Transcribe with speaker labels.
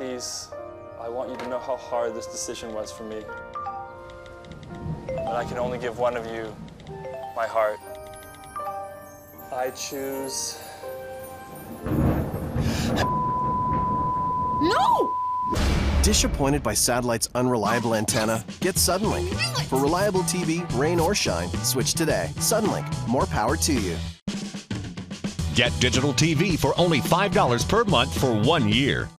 Speaker 1: Ladies, I want you to know how hard this decision was for me. But I can only give one of you my heart. I choose.
Speaker 2: No!
Speaker 3: Disappointed by Satellite's unreliable antenna? Get Suddenlink. For reliable TV, rain or shine, switch today. Suddenlink, more power to you.
Speaker 4: Get digital TV for only $5 per month for one year.